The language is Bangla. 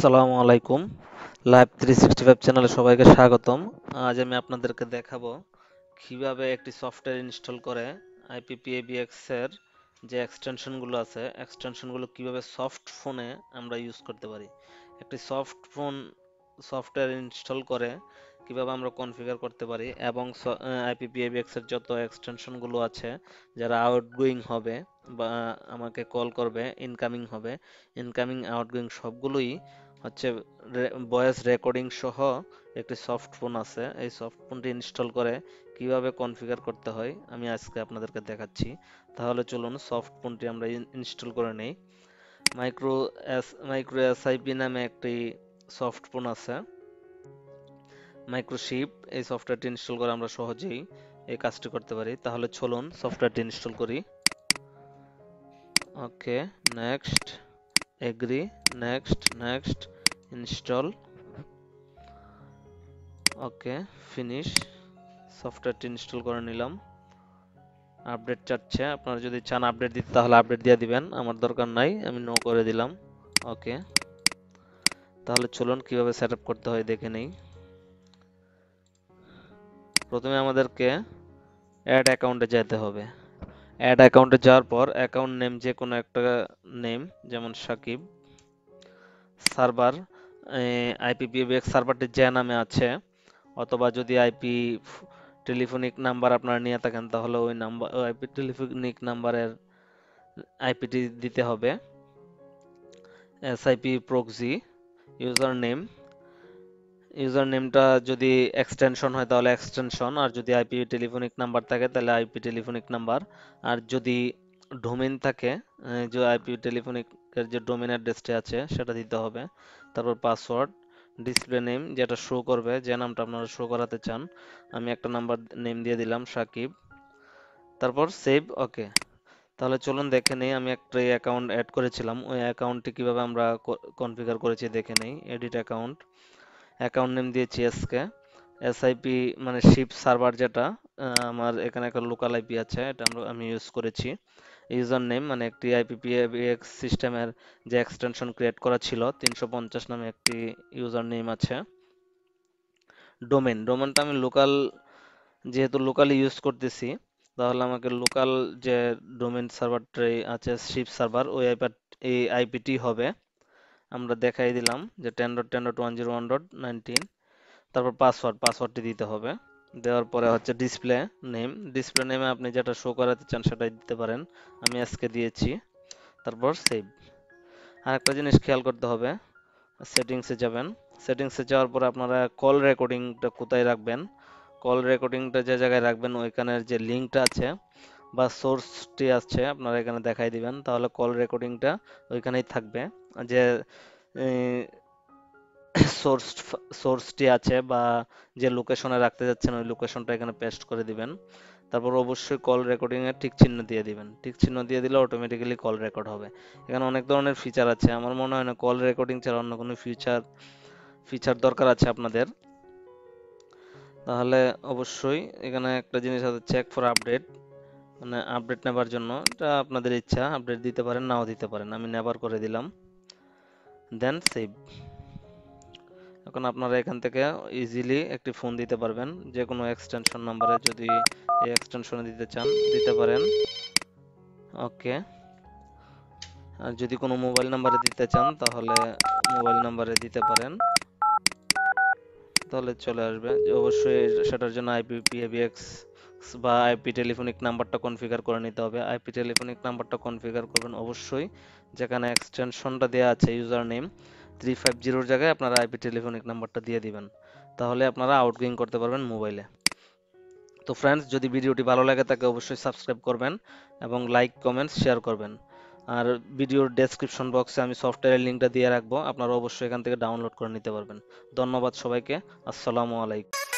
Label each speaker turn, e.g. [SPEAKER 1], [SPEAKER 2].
[SPEAKER 1] আসসালামু আলাইকুম। লাইভ থ্রি সিক্সটি ফাইভ চ্যানেলে সবাইকে স্বাগতম। আজ আমি আপনাদেরকে দেখাবো কীভাবে একটি সফটওয়্যার ইনস্টল করে আইপিপিএবিএক্স এর যে এক্সটেনশনগুলো আছে এক্সটেনশনগুলো কীভাবে সফট ফোনে আমরা ইউজ করতে পারি। একটি সফট ফোন সফটওয়্যার ইনস্টল করে কীভাবে আমরা কনফিগার করতে পারি এবং আইপিপিএবিএক্স এর যত এক্সটেনশনগুলো আছে, যারা আউটগোয়িং হবে বা আমাকে কল করবে ইনকামিং হবে ইনকামিং আউটগোয়িং সবগুলোই হচ্ছে ভয়েস রেকর্ডিং সহ একটি সফট ফোন আছে। এই সফট ফোনটি ইনস্টল করে কীভাবে কনফিগার করতে হয়, আমি আজকে আপনাদেরকে দেখাচ্ছি। তাহলে চলুন সফট ফোনটি আমরা ইনস্টল করে নেই। Micro S micro S SIP নামে একটি সফট ফোন আছে। মাইক্রোশিপ এই সফটওয়্যারটি ইনস্টল করে আমরা সহজেই এই কাজটি করতে পারি। তাহলে চলুন সফটওয়্যারটি ইনস্টল করি। Okay next agree next next install okay finish সফটওয়্যারটি ইনস্টল করে নিলাম। আপডেট চাচ্ছে। আপনারা যদি চান আপডেট দিতে, তাহলে আপডেট দিয়ে দিবেন। আমার দরকার নাই, আমি নো করে দিলাম। ওকে তাহলে চলুন কীভাবে সেট করতে হয় দেখে নেই। প্রথমে আমাদেরকে অ্যাড অ্যাকাউন্টে যেতে হবে। অ্যাড অ্যাকাউন্টে যাওয়ার পর অ্যাকাউন্ট নেম যে কোনো একটা নেম যেমন সাকিব, সার্ভার আইপিপিএবিএক্স সার্ভারটি যে নামে আছে, অথবা যদি আইপি টেলিফোনিক নাম্বার আপনারা নিয়ে থাকেন, তাহলে ওই নাম্বার আইপি টেলিফোনিক নাম্বারের আইপিটি দিতে হবে। S SIP proxy user name user নেমটা যদি এক্সটেনশন হয় তাহলে এক্সটেনশন আর যদি আইপি টেলিফোনিক নাম্বার থাকে তাহলে আইপি টেলিফোনিক নাম্বার আর যদি ডোমেন থাকে যে আইপি টেলিফোনিকের যে ডোমেন অ্যাড্রেসটি আছে সেটা দিতে হবে। তারপর পাসওয়ার্ড ডিসপ্লে নেম যেটা শো করবে, যে নামটা আপনারা শো করাতে চান, আমি একটা নাম্বার নেম দিয়ে দিলাম, সাকিব। তারপর সেভ ওকে তাহলে চলুন দেখে নেই, আমি একটা অ্যাকাউন্ট অ্যাড করেছিলাম, ওই অ্যাকাউন্টটি কীভাবে আমরা কনফিগার করেছি দেখে নেই এডিট অ্যাকাউন্ট অ্যাকাউন্ট নেম দিয়েছি এসকে এসআইপি মানে শিপ সার্ভার যেটা আমার এখানে একটা লোকাল আইপি আছে, এটা আমরা, আমি ইউজ করেছি। ইউজার নেম মানে একটি আইপিপিএক্স সিস্টেমের যে এক্সটেনশন ক্রিয়েট করা ছিল, তিনশো পঞ্চাশ নামে একটি ইউজার নেম আছে ডোমেন ডোমেনটা আমি লোকাল যেহেতু লোকালি ইউজ করতেছি, তাহলে আমাকে লোকাল যে ডোমেন সার্ভারটাই আছে শিপ সার্ভার ওই আইপার এই আইপিটি হবে। আমরা দেখাই দিলাম যে ten dot ten dot one zero one dot nineteen তারপর পাসওয়ার্ড পাসওয়ার্ডটি দিতে হবে। দেওয়ার পরে হচ্ছে ডিসপ্লে নেম ডিসপ্লে নেমে আপনি যেটা শো করাতে চান সেটাই দিতে পারেন। আমি আজকে দিয়েছি। তারপর সেভ আর একটা জিনিস খেয়াল করতে হবে সেটিংসে যাবেন। সেটিংসে যাওয়ার পর আপনারা কল রেকর্ডিংটা কোথায় রাখবেন? কল রেকর্ডিংটা যে জায়গায় রাখবেন, ওইখানের যে লিঙ্কটা আছে বা সোর্সটি আছে, আপনারা এখানে দেখাই দিবেন। তাহলে কল রেকর্ডিংটা ওইখানেই থাকবে। যে সোর্স সোর্সটি আছে বা যে লোকেশনে রাখতে যাচ্ছেন, ওই লোকেশনটা এখানে পেস্ট করে দিবেন। তারপর অবশ্যই কল রেকর্ডিং এর ঠিক চিহ্ন দিয়ে দিবেন। ঠিক চিহ্ন দিয়ে দিলে অটোমেটিক্যালি কল রেকর্ড হবে। এখানে অনেক ধরনের ফিচার আছে। আমার মনে হয় না কল রেকর্ডিং ছাড়া অন্য কোনো ফিচার ফিচার দরকার আছে আপনাদের। তাহলে অবশ্যই এখানে একটা জিনিস আছে চেক ফর আপডেট মানে আপডেট নেবার জন্য। এটা আপনাদের ইচ্ছা আপডেট দিতে পারেন, নাও দিতে পারেন। আমি নেবার করে দিলাম। দেন সেভ এখন আপনারা এখান থেকে ইজিলি একটি ফোন দিতে পারবেন। যে কোনো এক্সটেনশন নাম্বারে যদি এই এক্সটেনশনে দিতে চান, দিতে পারেন। ওকে আর যদি কোনো মোবাইল নাম্বারে দিতে চান, তাহলে মোবাইল নাম্বারে দিতে পারেন। তাহলে চলে আসবে। অবশ্যই সেটার জন্য আইপিপিএবিএক্স বা আইপি টেলিফোনিক নাম্বারটা কনফিগার করে নিতে হবে। আইপি টেলিফোনিক নাম্বারটা কনফিগার করবেন অবশ্যই। যেখানে এক্সটেনশনটা দেওয়া আছে ইউজার নেম থ্রি ফাইভ জিরোর জায়গায় আপনারা আইপি টেলিফোনিক নাম্বারটা দিয়ে দিবেন। তাহলে আপনারা আউটগোয়িং করতে পারবেন মোবাইলে তো ফ্রেন্ডস যদি ভিডিওটি ভালো লাগে তাকে অবশ্যই সাবস্ক্রাইব করবেন এবং লাইক কমেন্টস শেয়ার করবেন। আর ভিডিওর ডেসক্রিপশন বক্সে আমি সফটওয়্যারের লিঙ্কটা দিয়ে রাখব। আপনারা অবশ্যই এখান থেকে ডাউনলোড করে নিতে পারবেন। ধন্যবাদ সবাইকে। আসসালামু আলাইকুম।